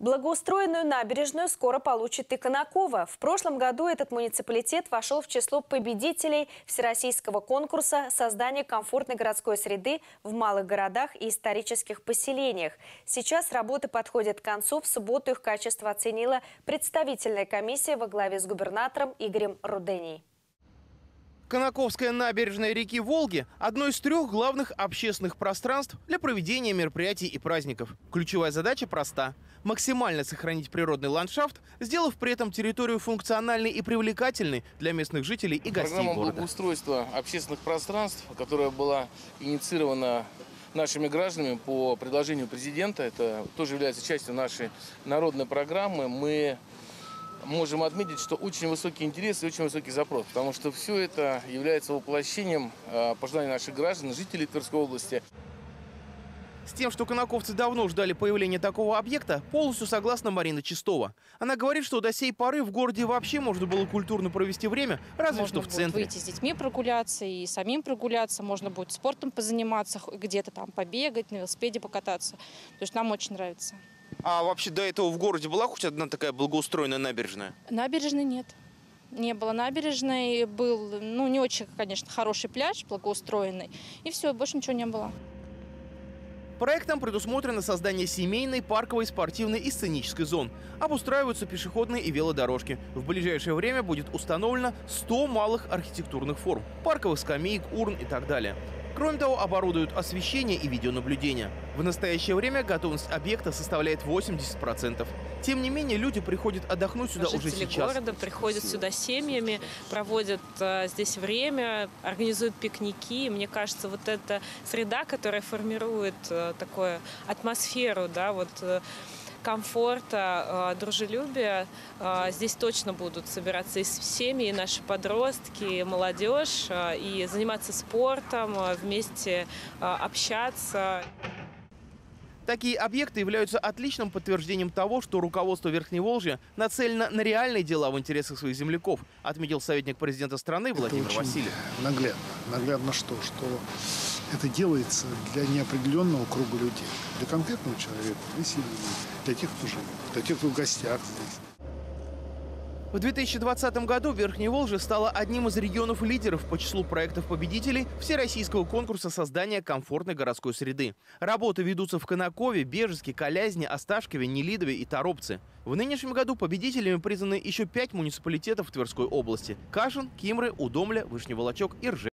Благоустроенную набережную скоро получит и Конакова. В прошлом году этот муниципалитет вошел в число победителей всероссийского конкурса создания комфортной городской среды в малых городах и исторических поселениях. Сейчас работы подходят к концу. В субботу их качество оценила представительная комиссия во главе с губернатором Игорем Руденей. Конаковская набережная реки Волги – одно из трех главных общественных пространств для проведения мероприятий и праздников. Ключевая задача проста – максимально сохранить природный ландшафт, сделав при этом территорию функциональной и привлекательной для местных жителей и гостей Программа города. благоустройства общественных пространств, которая была инициирована нашими гражданами по предложению президента, это тоже является частью нашей народной программы, мы можем отметить, что очень высокий интерес и очень высокий запрос, потому что все это является воплощением э, пожеланий наших граждан, жителей Тверской области. С тем, что конаковцы давно ждали появления такого объекта, полностью согласна Марина Чистова. Она говорит, что до сей поры в городе вообще можно было культурно провести время, разве можно что в центре. выйти с детьми прогуляться и самим прогуляться, можно будет спортом позаниматься, где-то там побегать, на велосипеде покататься. То есть нам очень нравится. А вообще до этого в городе была хоть одна такая благоустроенная набережная? Набережной нет. Не было набережной, был, ну, не очень, конечно, хороший пляж, благоустроенный. И все, больше ничего не было. Проектом предусмотрено создание семейной, парковой, спортивной и сценической зон. Обустраиваются пешеходные и велодорожки. В ближайшее время будет установлено 100 малых архитектурных форм, парковых скамеек, урн и так далее. Кроме того, оборудуют освещение и видеонаблюдение. В настоящее время готовность объекта составляет 80%. Тем не менее, люди приходят отдохнуть сюда уже Жители сейчас. города приходят сюда семьями, проводят э, здесь время, организуют пикники. И мне кажется, вот эта среда, которая формирует э, такую атмосферу, да, вот э, комфорта, э, дружелюбия, э, здесь точно будут собираться и семьи, и наши подростки, и молодежь, э, и заниматься спортом, вместе общаться. Такие объекты являются отличным подтверждением того, что руководство Верхневолжья нацелено на реальные дела в интересах своих земляков, отметил советник президента страны Владимир это очень Васильев. Наглядно. Наглядно что? Что это делается для неопределенного круга людей. Для конкретного человека, для семьи, для тех, кто живет, для тех, кто в гостях здесь. В 2020 году Верхнее Волжье стало одним из регионов-лидеров по числу проектов-победителей Всероссийского конкурса создания комфортной городской среды. Работы ведутся в Конакове, Бежеске, Колязне, Осташкове, Нелидове и Торопце. В нынешнем году победителями признаны еще пять муниципалитетов Тверской области – Кашин, Кимры, Удомля, Вышневолочок и Ржев.